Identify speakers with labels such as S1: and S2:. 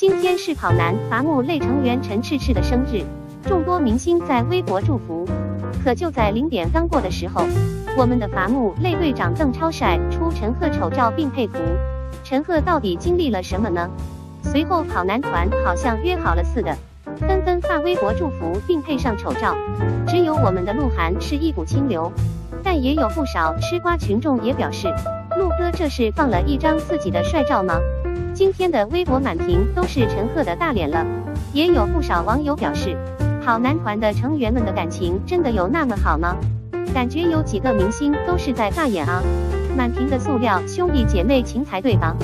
S1: 今天是跑男伐木类成员陈赤赤的生日，众多明星在微博祝福。可就在零点刚过的时候，我们的伐木类队长邓超晒出陈赫丑照并配图。陈赫到底经历了什么呢？随后跑男团好像约好了似的，纷纷发微博祝福并配上丑照。只有我们的鹿晗是一股清流，但也有不少吃瓜群众也表示，鹿哥这是放了一张自己的帅照吗？今天的微博满屏都是陈赫的大脸了，也有不少网友表示，跑男团的成员们的感情真的有那么好吗？感觉有几个明星都是在尬演啊，满屏的塑料兄弟姐妹情才对吧？